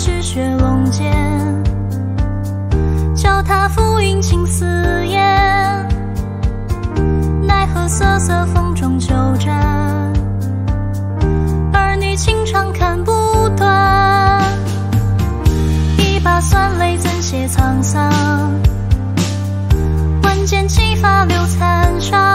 赤血龙剑脚踏浮云轻似烟奈何瑟瑟风中久站儿女情长看不断一把酸泪怎写沧桑？万箭齐发留残伤